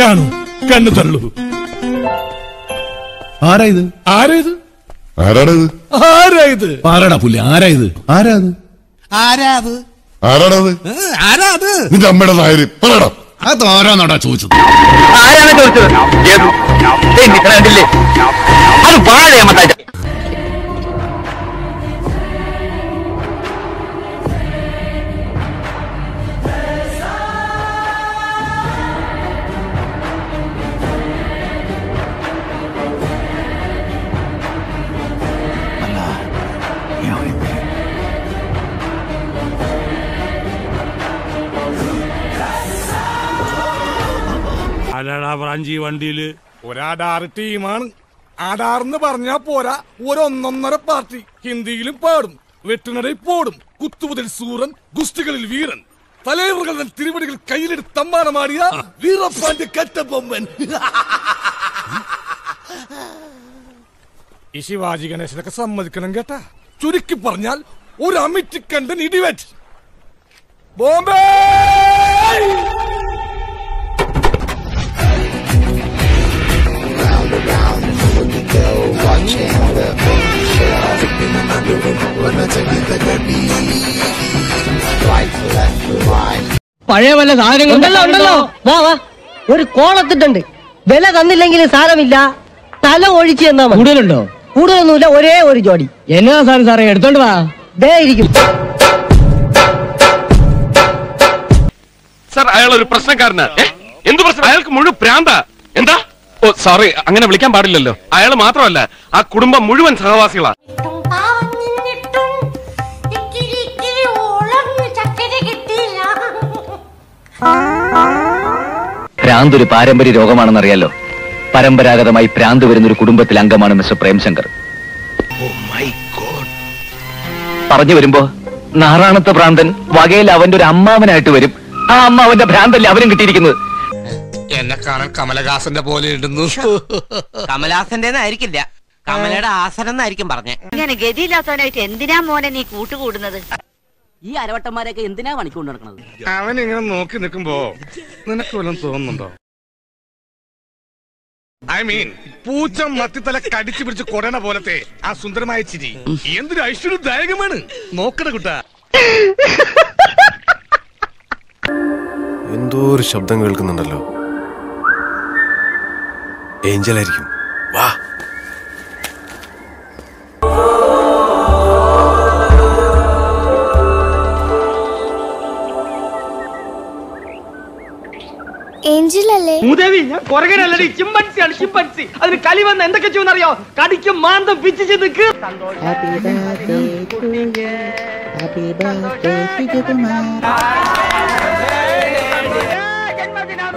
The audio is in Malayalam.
കാണൂ. കണ്ണു തള്ളൂ. ആരാ ഇത്? ആരാ ഇത്? ആരാടത് ആരാ ഇത്? ആരാടാ പുല്ല് ആരാ ഇത്? ആരാ ഇത്? ആരാ അത്? ആരാടത് ആരാ അത്? നിന്റെ അമ്മയുടെ നായര്. പറയടാ. അത് ആരാന്നാടാ ചോദിച്ചത്? ആരാണ് ചോദിച്ചത്? കണ്ടില്ലേ? അല്ലടാ ബ്രാഞ്ചി വണ്ടിയിൽ ഒരാടാറ് ടീമാണ് ആടാർന്ന് പറഞ്ഞാ പോരാ. ഒരൊന്നൊന്നര പാർട്ടി ഹിന്ദിയിലും പാടും. വെട്ടിനടയിൽ പോടും. കുത്തുമുതൽ സൂറൻ ഗുസ്തികളിൽ വീരൻ. തലൈവറുകൾ തിരുവടികൾ കയ്യിലെടുത്തമ്മാനമാടിയ വീറപ്പാന്റെ കറ്റബൊമ്മൻ ഈ ശിവാജി ഗണേശനൊക്കെ സമ്മതിക്കണം കേട്ടാ. ചുരുക്കി പറഞ്ഞാൽ ഒരു അമിറ്റിക്കണ്ടൻ ഇടിവെറ്റ്. ബോംബെ! പഴയ വല്ല സാധനങ്ങൾ ഉണ്ടല്ലോ ഉണ്ടല്ലോ. വാ വാ. ഒരു കോളത്തിട്ടുണ്ട്. വില തന്നില്ലെങ്കിൽ സാരമില്ല. തല ഒഴിച്ച് തന്നാ മതി. കൂടുതലുണ്ടോ? കൂടുതലൊന്നുമില്ല ഒരേ ഒരു ജോഡി. എന്നാ സാധനം സാറേ എടുത്തോണ്ട് വാ. ദേ ഇരിക്കും. സാർ അയാൾ ഒരു പ്രശ്നക്കാരനാ എന്തു പ്രശ്നം? അയാൾക്ക് മുഴുവൻ പ്രാന്ത. എന്താ? ഓ സോറി അങ്ങനെ വിളിക്കാൻ പാടില്ലല്ലോ. അയാൾ മാത്രമല്ല ആ കുടുംബം മുഴുവൻ സഹവാസികളാ. ഭ്രാന്ത് ഒരു പാരമ്പര്യ രോഗമാണെന്നറിയാലോ? പരമ്പരാഗതമായി പ്രാന്ത് വരുന്ന ഒരു കുടുംബത്തിലെ അംഗമാണ് മിസ്റ്റർ പ്രേംശങ്കർ. പറഞ്ഞു വരുമ്പോ നാറാണത്തെ പ്രാന്തൻ വകയിൽ അവന്റെ ഒരു അമ്മാവനായിട്ട് വരും. ആ അമ്മാവന്റെ ഭ്രാന്തല്ലേ അവനും കിട്ടിയിരിക്കുന്നത്? എന്നെ കാണാൻ കമലഹാസന്റെ പോലെ ഇടുന്നു. കമലഹാസന്റെ ആയിരിക്കില്ല കമലയുടെ ആസനം എന്നായിരിക്കും പറഞ്ഞേ. ഇങ്ങനെ ഗതിയില്ലാത്തവനായിട്ട് എന്തിനാ മോനെ നീ കൂട്ടുകൂടുന്നത്? ഈ അരവട്ടന്മാരെയൊക്കെ എന്തിനാ പണിക്കൊണ്ട് നടക്കുന്നത് അവൻ ഇങ്ങനെ നോക്കി നിൽക്കുമ്പോ നിനക്ക് വല്ലതും തോന്നുന്നുണ്ടോ? ഐ മീൻ പൂച്ച മത്തിത്തല കടിച്ചു പിടിച്ച് കൊടണ പോലത്തെ ആ സുന്ദരമായ ചിരി. എന്തൊരു ഐശ്വര്യദായകമാണ് നോക്കണ കുട്ട. എന്തോ ഒരു ശബ്ദം കേൾക്കുന്നുണ്ടല്ലോ. ഏഞ്ചൽ ഏഞ്ചൽ അല്ലേ മൂദേവി ഞാൻ പുറകനല്ലടി ചിമ്പൻസിയാണ് ചിമ്പൻസി അതിന് കലി വന്ന് എന്തൊക്കെ ചെയ്യുമെന്നറിയോ കടിക്കും മാന്തം പിച്ചിച്ച് നിൽക്ക് ജന്മദിനം